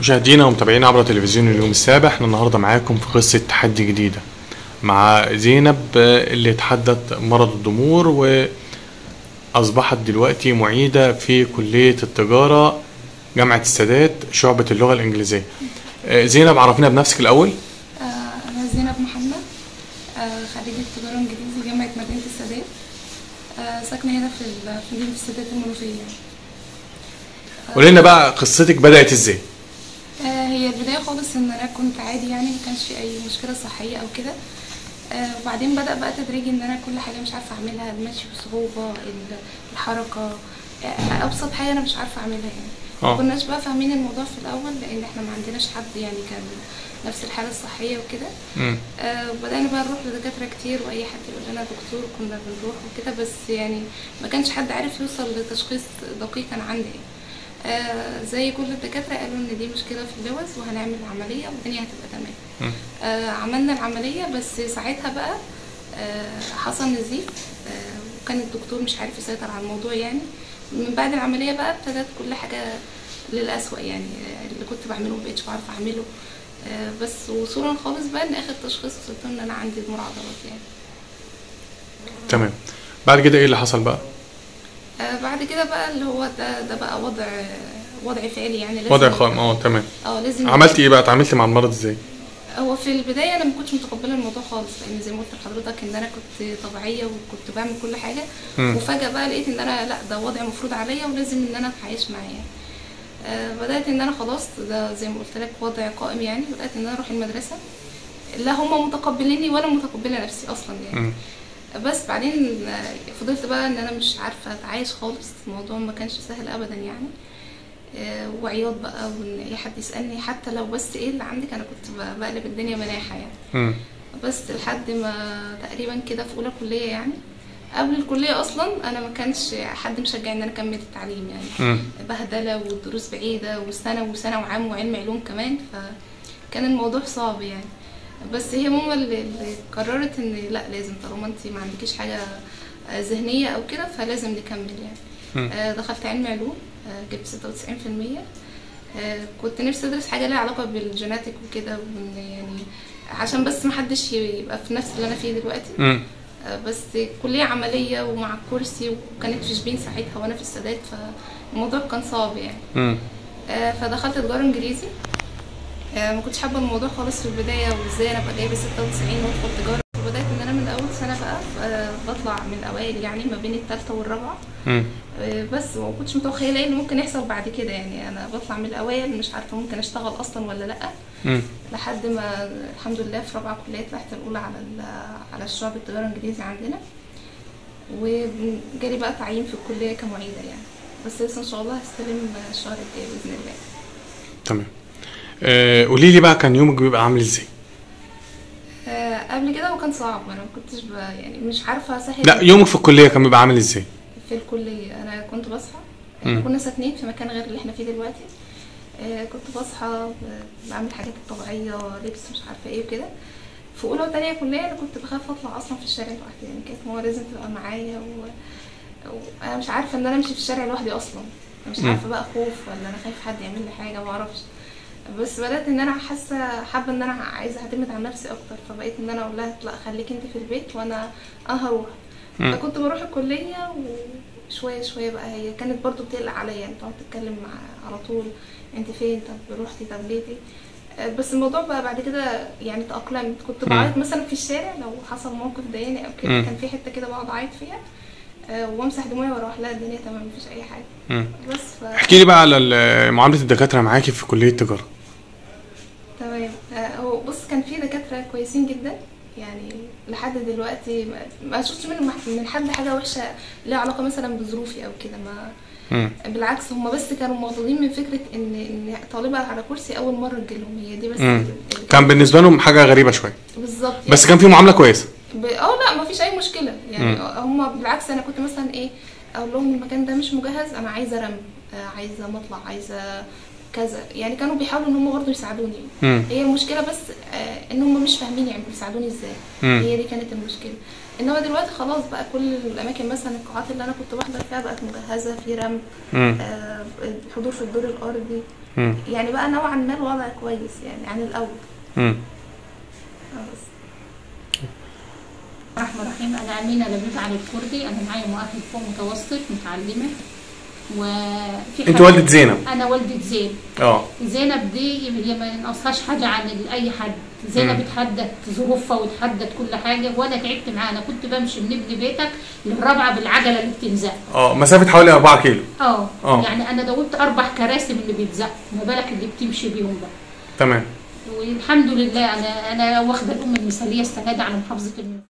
مشاهدينا ومتابعينا عبر تلفزيون اليوم السابع إحنا النهارده معاكم في قصة تحدي جديدة مع زينب اللي تحدت مرض الضمور وأصبحت دلوقتي معيدة في كلية التجارة جامعة السادات شعبة اللغة الإنجليزية. زينب عرفينا بنفسك الأول. آه، أنا زينب محمد آه، خريجة تجارة إنجليزي جامعة مدينة السادات. آه، ساكنة هنا في مدينة السادات المنوفية. قولي لنا بقى قصتك بدأت إزاي؟ آه، هي البداية خالص إن أنا كنت عادي يعني ما كانش في أي مشكلة صحية أو كده آه، وبعدين بدأ بقى تدريجي إن أنا كل حاجة مش عارفة أعملها المشي بصعوبة ال- الحركة آه، أبسط حاجة أنا مش عارفة أعملها يعني آه. ما كناش بقى فاهمين الموضوع في الأول لأن إحنا ما عندناش حد يعني كان نفس الحالة الصحية وكده مم. آه، وبدأنا بقى نروح لدكاترة كتير وأي حد يقول لنا دكتور كنا بنروح وكده بس يعني ما كانش حد عارف يوصل لتشخيص دقيق كان عندي يعني. آه، زي كل الدكاترة قالوا إن دي مشكلة في اللوز وهنعمل عملية والدنيا هتبقى تمام. آه، عملنا العملية بس ساعتها بقى آه، حصل نزيف آه، وكان الدكتور مش عارف يسيطر على الموضوع يعني. من بعد العملية بقى ابتدت كل حاجة للأسوأ يعني آه، اللي كنت بعمله مبقتش بعرف أعمله. آه، بس وصولا خالص بقى إن آخر تشخيص وصلت إن أنا عندي ضمور عضلات يعني. تمام. بعد كده إيه اللي حصل بقى؟ آه، بعد كده بقى اللي هو ده ده بقى وضع وضع فعلي يعني لازم وضع خام آه تمام آه لازم عملتي إيه بقى اتعاملتي مع المرض إزاي هو في البداية أنا ما كنتش متقبلة الموضوع خالص لأن زي ما قلت لحضرتك إن أنا كنت طبيعية وكنت بعمل كل حاجة مم. وفجأة بقى لقيت إن أنا لأ ده وضع مفروض عليا ولازم إن أنا أتعايش معاه يعني. آه بدأت إن أنا خلاص ده زي ما قلت لك وضع قائم يعني بدأت إن أنا أروح المدرسة لا هم متقبليني ولا متقبلة نفسي أصلا يعني مم. بس بعدين فضلت بقى إن أنا مش عارفة أتعايش خالص. الموضوع ما كانش سهل ابدا يعني. آه، وعياط بقى وإن أي حد يسألني حتى لو بس إيه اللي عندك أنا كنت بقلب الدنيا مناحه يعني. مم. بس لحد ما تقريبا كده في أولى كلية يعني. قبل الكلية أصلا أنا ما كانش حد مشجع إن أنا أكمل التعليم يعني. مم. بهدلة والدروس بعيدة وسنة وسنة وعام وعلم علوم كمان. فكان الموضوع صعب يعني. بس هي ماما اللي قررت إن لأ لازم طالما انت ما عندكيش حاجة آه، ذهنية أو كده فلازم نكمل يعني. آه، دخلت علم علوم آه، جبت 96% آه، كنت نفسي أدرس حاجة ليها علاقة بالجيناتيك وكده وإن يعني عشان بس ما حدش يبقى في نفس اللي أنا فيه دلوقتي مم. آه، بس كلية عملية ومع الكرسي وكانت في شبين ساعتها وأنا في السادات فالموضوع كان صعب يعني مم. آه، فدخلت تجارة إنجليزي ما كنتش حابة الموضوع خالص في البداية وإزاي أنا ابقى جايبه 96 وأدخل تجارة. فبدات ان أنا من اول سنة بقى آه، بطلع من الأوائل يعني ما بين الثالثه والرابعة. آه، بس ما كنتش متخيله إيه اللي ممكن يحصل بعد كده يعني. أنا بطلع من الأوائل مش عارفة ممكن أشتغل أصلا ولا لأ. لحد ما الحمد لله في رابعة كلية طلعت الأولى على على الشعب التجارة الإنجليزي عندنا. وجالي بقى تعيين في الكلية كمعيدة يعني. بس لسه إن شاء الله هستلم الشهر الجاي بإذن الله. تمام. آه، قولي لي بقى كان يومك بيبقى عامل إزاي؟ آه، قبل كده هو كان صعب. أنا ما كنتش. يعني مش عارفة اسهل لا يومك في الكلية كان بيبقى عامل إزاي؟ في الكلية. أنا كنت بصحى. كنا ساكنين في مكان غير اللي إحنا فيه دلوقتي. آه، كنت بصحى بعمل حاجات الطبيعيه لبس مش عارفة إيه وكده. في أولى وتانية كلية أنا كنت بخاف أطلع أصلا في الشارع لوحدي. يعني كانت ماما لازم تبقى معايا و... وأنا مش عارفة إن أنا أمشي في الشارع لوحدي أصلا. مش. عارفة بقى خوف ولا أنا خايف حد يعمل لي حاجة ما أعرفش. بس بدأت إن أنا حاسة حابة إن أنا عايزة أعتمد على نفسي أكتر فبقيت إن أنا أقول لها لأ خليكي أنت في البيت وأنا أنا هروح. فكنت بروح الكلية وشوية شوية بقى هي كانت برضو بتقلق عليا. يعني تقعد تتكلم مع على طول أنت فين؟ طب روحتي؟ طب ليتي آه، بس الموضوع بقى بعد كده يعني تأقلمت كنت. بعيط مثلا في الشارع لو حصل موقف ضايقني أو كده. كان في حتة كده بقعد أعيط فيها آه، وأمسح دموعي وأروح لها الدنيا تمام مفيش أي حاجة. مم. بس ف... احكي لي بقى على معاملة الدكاترة معاكي في كلية التجاره تمام آه، هو بص كان في دكاترة كويسين جدا يعني لحد دلوقتي ما- شفتش منهم من حد حاجة وحشة ليها علاقة مثلا بظروفي أو كده ما مم. بالعكس هم بس كانوا معتضين من فكرة إن إن طالبة على كرسي أول مرة تجيلهم هي دي بس مم. كان بالنسبة لهم حاجة غريبة شوية بالظبط يعني بس كان في معاملة كويسة ب... آه لا ما فيش أي مشكلة يعني. هم بالعكس أنا كنت مثلا إيه أقول لهم المكان ده مش مجهز أنا عايزة رمي آه، عايزة مطلع عايزة كذا يعني كانوا بيحاولوا إن هم برضه يساعدوني مم. هي المشكلة بس آه، إن هم مش فاهمين يعني بيساعدوني إزاي مم. هي دي كانت المشكلة إنما دلوقتي خلاص بقى كل الأماكن مثلا القاعات اللي أنا كنت بحضر فيها بقت مجهزة في رمل مم. آه حضور في الدور الأرضي مم. يعني بقى نوعا ما الوضع كويس يعني عن الأول مم. بس. الرحمن الرحيم أنا أمينة لبيب علي الكردي أنا معايا مؤهل فوق متوسط متعلمة وفي انت والدة زينب. أنا والدة زين آه. زينب دي هي ما ينقصهاش حاجة عن أي حد. زينب. اتحدت ظروفها واتحدت كل حاجة وأنا تعبت معاها. أنا كنت بمشي من ابن بيتك للرابعة بالعجلة اللي بتنزق آه مسافة حوالي 4 كيلو. آه. آه. يعني أنا دوبت أربع كراسي من اللي بيتزق. ما بالك اللي بتمشي بيهم بقى. تمام. والحمد لله أنا أنا واخدة الأم المثالية السنة دي على محافظة المنوفيه